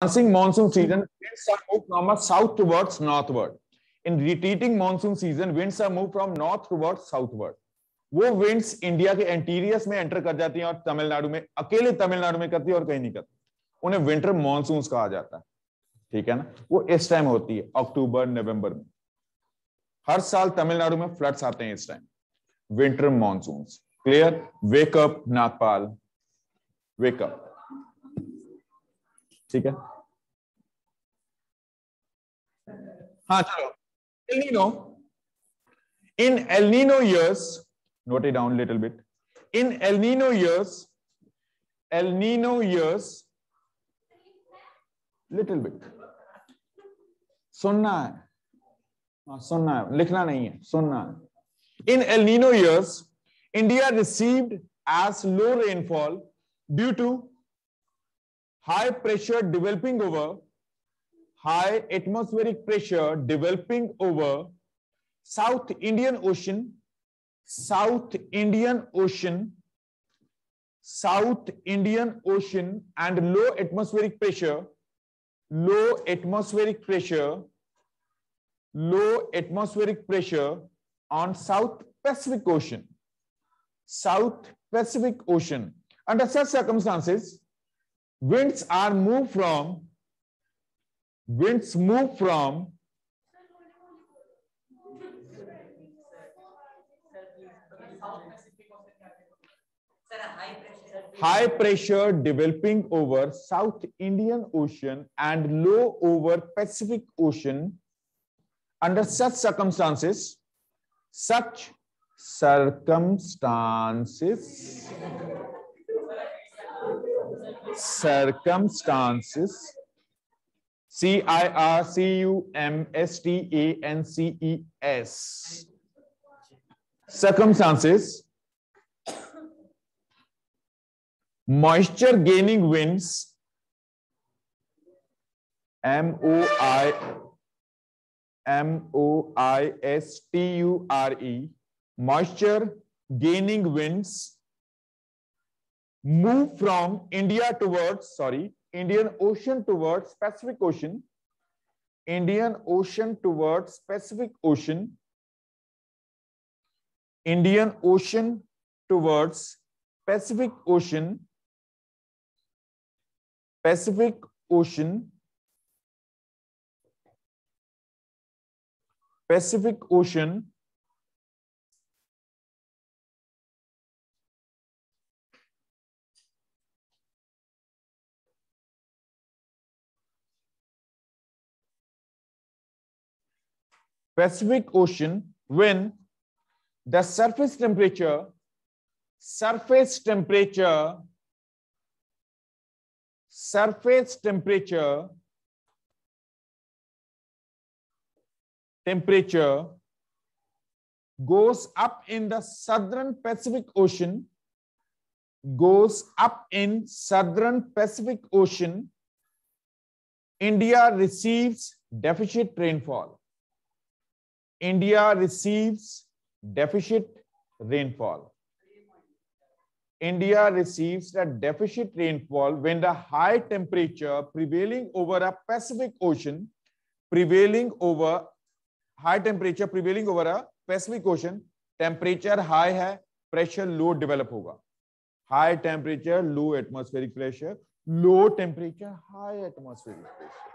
advancing monsoon season, winds are moved from south towards northward. In retreating monsoon season, winds are moved from north towards southward. वो winds India के interiors में enter कर जाती हैं और तमिलनाडु में अकेले तमिलनाडु में करती है और कहीं नहीं करती। उन्हें विंटर मॉनसून कहा जाता है। ठीक है ना? वो इस टाइम होती है अक्टूबर नवंबर में। हर साल तमिलनाडु में फ्लड्स आते हैं इस time winter monsoon clear wake up Nagpal wake up ठीक है। हाँ चलो। El Nino in it down a little bit. In el nino years, el nino years, little bit. सुनना है। हाँ सुनना है। लिखना नहीं है, सुनना है। In El Nino years India received as low rainfall due to high pressure developing over high atmospheric pressure developing over south indian ocean south indian ocean south indian ocean and low atmospheric pressure low atmospheric pressure low atmospheric pressure on south pacific ocean. South pacific ocean. Under such circumstances winds are moved from winds move from high pressure developing over south indian ocean and low over pacific ocean. Under such circumstances such circumstances circumstances. C I R C U M S T A N C E S. Circumstances. Moisture gaining winds. M O I M O I S T U R E. Moisture gaining winds move from India towards, sorry, Indian Ocean towards Pacific Ocean, Indian Ocean towards Pacific Ocean, Indian Ocean towards Pacific Ocean, Pacific Ocean, Pacific Ocean Pacific Ocean when the surface temperature, surface temperature, surface temperature, temperature goes up in the southern Pacific Ocean, goes up in southern Pacific Ocean, India receives deficit rainfall. India receives deficit rainfall. India receives a deficit rainfall when the high temperature prevailing over a Pacific Ocean, prevailing over high temperature prevailing over a Pacific Ocean, temperature high है, pressure low develop होगा. High temperature, low atmospheric pressure, low temperature, high atmospheric pressure.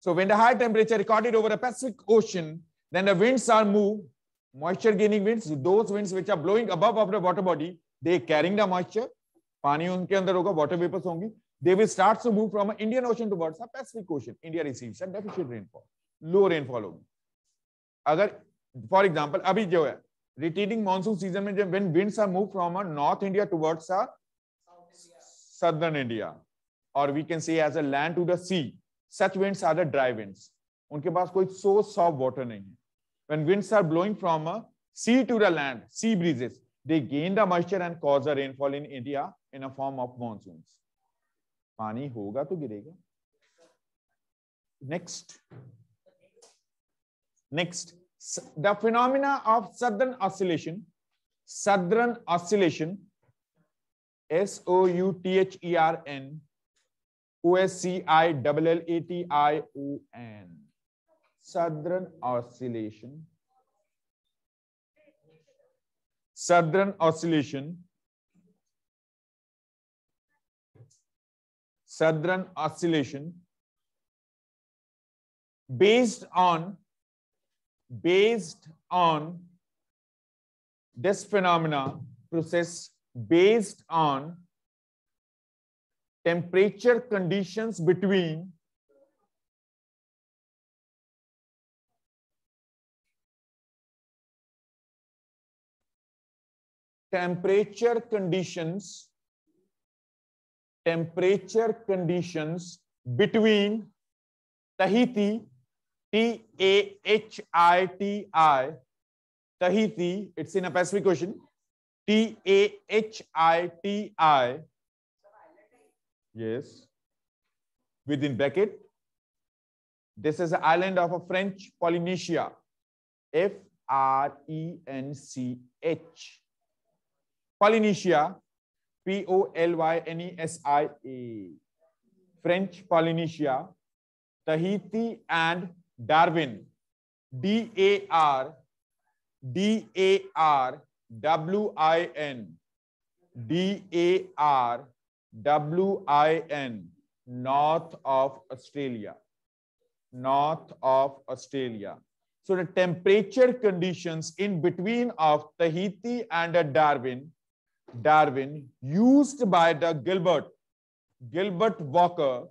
So when the high temperature recorded over a Pacific Ocean Then the winds are moved, moisture gaining winds, those winds which are blowing above of the water body, they carrying the moisture. पानी उनके अंदर होगा water vapors होंगी they will start to move from Indian Ocean towards a Pacific Ocean. India receives a deficit rainfall, low rainfall होगी. अगर for example अभी जो है retreating monsoon season में जब when winds are moved from a North India towards a Southern India, or we can say as a land to the sea, such winds are the dry winds. उनके पास कोई source of water नहीं है. When winds are blowing from a sea to the land, sea breezes, they gain the moisture and cause a rainfall in India in a form of monsoons. पानी होगा तो गिरेगा. Next. Next. The phenomena of southern oscillation. Southern oscillation. S O U T H E R N. O S C I L L A T I O N. Southern Oscillation. Southern Oscillation. Southern Oscillation based on based on this phenomena process based on temperature conditions between temperature conditions temperature conditions between Tahiti T A H I T I Tahiti it's in a Pacific Ocean T A H I T I Yes. Within bracket. This is the island of a French Polynesia. F R E N C H. Polynesia. P O L Y N E S I A. French Polynesia. Tahiti and Darwin. D A R D A R W I N. D A R W-I-N, north of Australia. North of Australia. So the temperature conditions in between of Tahiti and Darwin, Darwin used by the Gilbert, Gilbert Walker,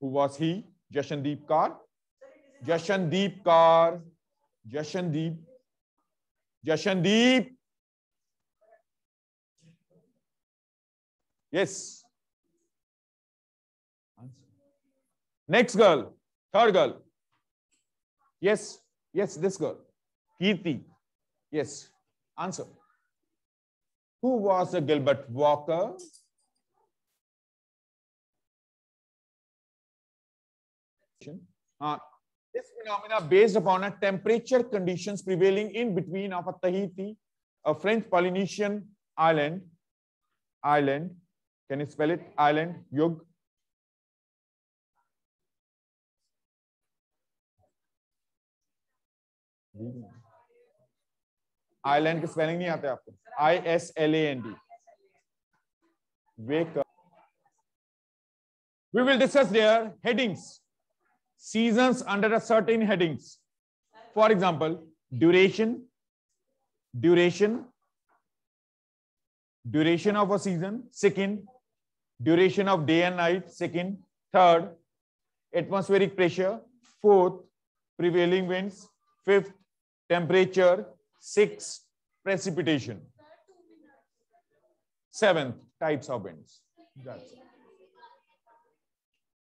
who was he? Jashandeep Kaur. Jashandeep Kaur. Jashandeep. Jashandeep. Yes. Next girl, third girl. Yes, yes, this girl. Kirti. Yes. Answer. Who was the Gilbert Walker? Uh, this phenomena based upon a temperature conditions prevailing in between of a Tahiti, a French Polynesian island, island can you spell it? Island, Yug. Ireland के spelling नहीं आते आपको? I S L N D wake we will discuss their headings seasons under a certain headings for example duration duration duration of a season second duration of day and night second third atmospheric pressure fourth prevailing wind fifth temperature sixth, precipitation, seventh, types of winds. That's.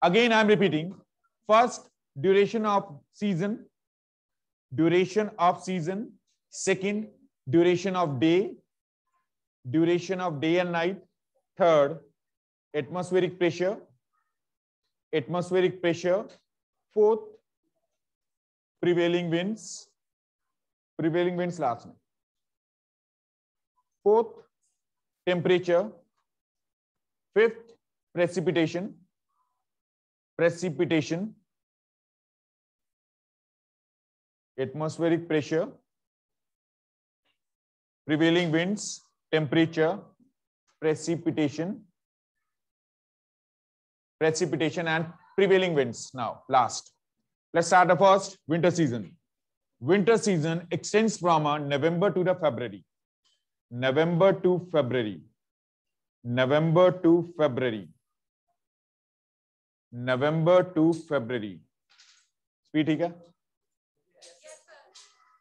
Again, I'm repeating. First, duration of season, duration of season. Second, duration of day, duration of day and night. Third, atmospheric pressure, atmospheric pressure. Fourth, prevailing winds, prevailing winds last. Fourth, temperature. Fifth, precipitation, precipitation. Atmospheric pressure, prevailing winds, temperature, precipitation, precipitation and prevailing winds. Now, last. Let's start the first winter season winter season extends from uh, November to the February. November to February. November to February. November to February. Speed,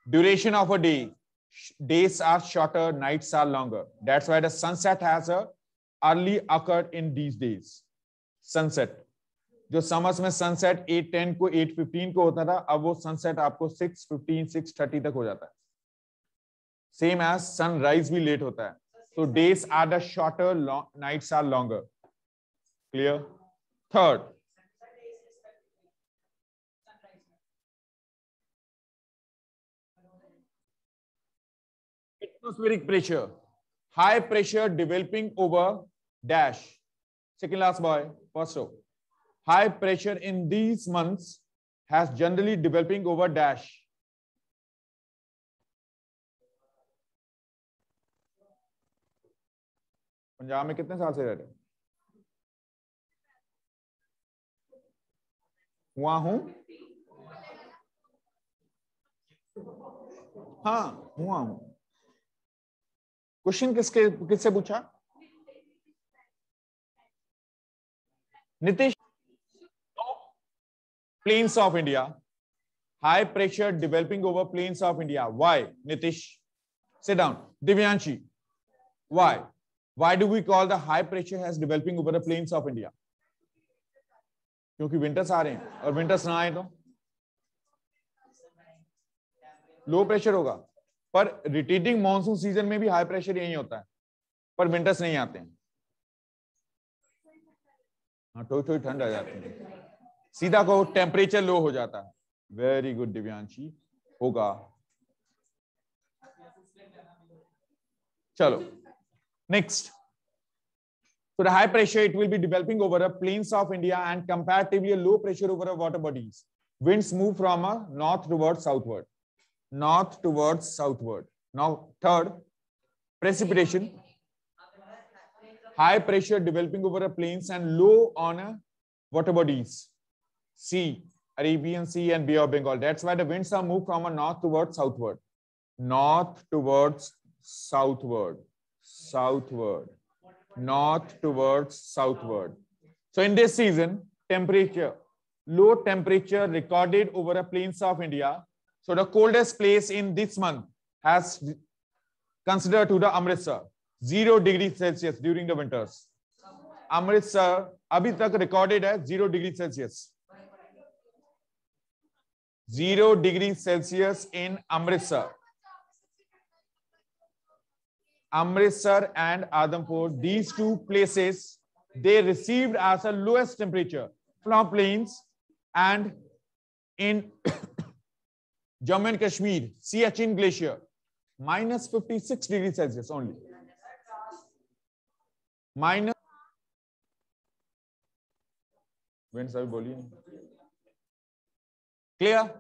Duration of a day. Days are shorter, nights are longer. That's why the sunset has a early occurred in these days. Sunset. जो summers में sunset 8:10 को 8:15 को होता था अब वो sunset आपको 6:15 6:30 तक हो जाता है। सेम एज सनराइज भी लेट होता है। तो days are the shorter nights are longer clear third atmospheric pressure. High pressure developing over dash. Second last boy, first row. High pressure in these months has generally developing over dash. Punjab में कितने साल से रह रहे हुआ हूँ हाँ हुआ हूँ क्वेश्चन किसके किससे पूछा Nitish plains of India, high pressure developing over plains of India. Why? Nitish, sit down. Divyanshi, why? Why do we call the high pressure has developing over the plains of India? क्योंकि winters आ रहे हैं और winters ना आए तो low pressure होगा पर रिटेटिंग मॉनसून सीज़न में भी हाई प्रेशर यही होता है पर विंटर्स नहीं आते हैं हाँ थोड़ी थोड़ी ठंड आ जाती है सीधा कहो टेम्परेचर लो हो जाता है वेरी गुड दिव्यांशी होगा चलो next So the high pressure, it will be developing over the plains of India and comparatively low pressure over the water bodies. Winds move from a north towards southward. North towards southward. Now, third, precipitation. High pressure developing over the plains and low on water bodies. Sea, Arabian Sea and Bay of Bengal. That's why the winds are moved from a north towards southward. North towards southward. Southward. North towards southward. So in this season, temperature, low temperature recorded over the plains of India. So the coldest place in this month has considered to the Amritsar, zero degrees Celsius during the winters. Amritsar अभी तक recorded as zero degrees Celsius. zero degrees Celsius in Amritsar. Amritsar and Adampur, these two places, they received as a lowest temperature from plains and in Jammu and Kashmir, Siachen Glacier, minus 56 degrees Celsius only. Minus. Winds are Clear?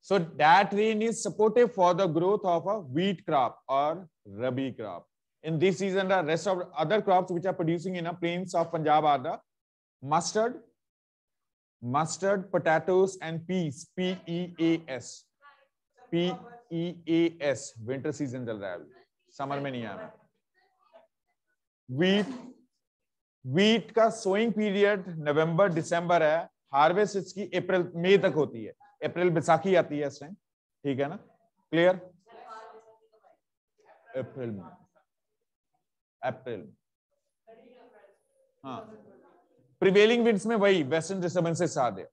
So that rain is supportive for the growth of a wheat crop or rabi crop. In this season, the rest of other crops which are producing in a plains of Punjab are the mustard, mustard, potatoes, and peas. P E A S. P E A S. Winter season चल रहा है summer में नहीं आया wheat wheat का sowing period नवंबर दिसंबर है harvest इसकी अप्रैल, मई तक होती है। अप्रैल बैसाखी आती है इस टाइम ठीक है ना? क्लियर अप्रैल में। अप्रैल। हाँ। प्रिवेलिंग विंड्स में वही वेस्टर्न डिस्टर्बेंसेस आ दे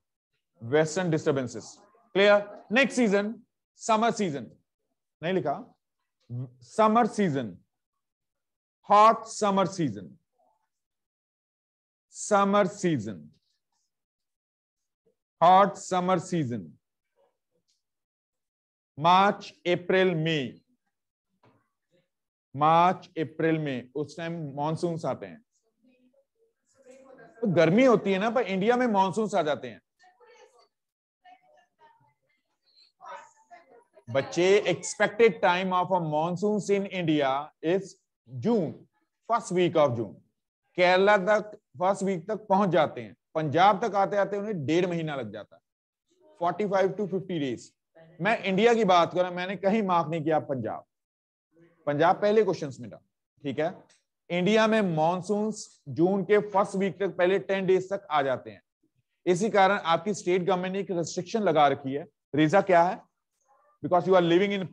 western disturbances clear next season summer season नहीं लिखा? Summer season hot summer season summer season hot summer season March April May मार्च अप्रैल में उस टाइम मानसून आते हैं। तो गर्मी होती है ना, पर इंडिया में मानसून आ जाते हैं। बच्चे expected time of a monsoon in India is June first week of June Kerala तक फ़र्स्ट वीक तक पहुँच जाते हैं। पंजाब तक आते आते उन्हें डेढ़ महीना लग जाता है। Forty five to fifty days मैं इंडिया की बात करूँ, मैंने कहीं मार्क नहीं किया पंजाब। पंजाब पहले क्वेश्चन में था, ठीक है? इंडिया में मानसून जून के फ़र्स्ट वीक तक पहले टेन डेज़ तक आ जाते हैं। इसी कारण आपकी स्टेट गवर्नमेंट ने एक रेस्ट्रिक्शन लगा रखी है। रीजा क्या है? Because you are living in